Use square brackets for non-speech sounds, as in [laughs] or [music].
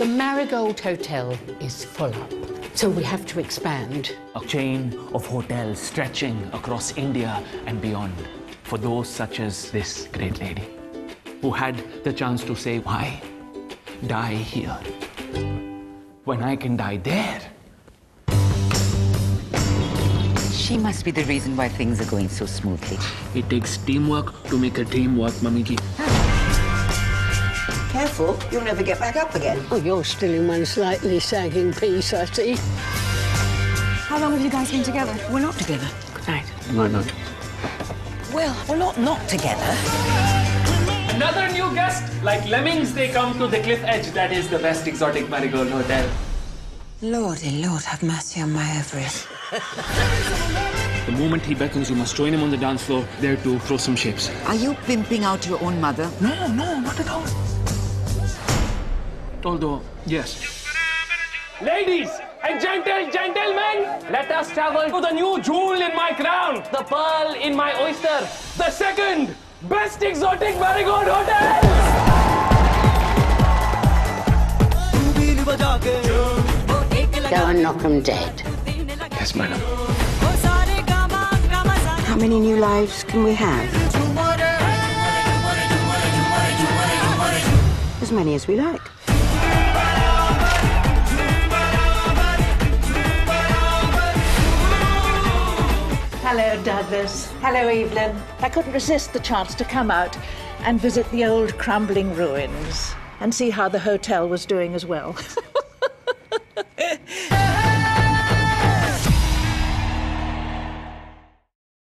The Marigold Hotel is full up, so we have to expand. A chain of hotels stretching across India and beyond for those such as this great lady who had the chance to say, Why die here when I can die there? She must be the reason why things are going so smoothly. It takes teamwork to make a dream work, Mami ji. Careful, you'll never get back up again. Oh, you're still in one slightly sagging piece, I see. How long have you guys been together? We're not together. Good night. Why not? Well, we're not not together. Another new guest. Like lemmings, they come to the cliff edge. That is the best exotic marigold hotel. Lordy Lord, have mercy on my ovaries. The moment he beckons, you must join him on the dance floor, there to throw some shapes. Are you pimping out your own mother? No, no, not at all. Although, yes. Ladies and gentle gentlemen, let us travel to the new jewel in my crown, the pearl in my oyster, the second best exotic marigold hotel. Go and knock 'em dead. Yes, madam. How many new lives can we have? As many as we like. Hello, Douglas. Hello, Evelyn. I couldn't resist the chance to come out and visit the old crumbling ruins and see how the hotel was doing as well. [laughs]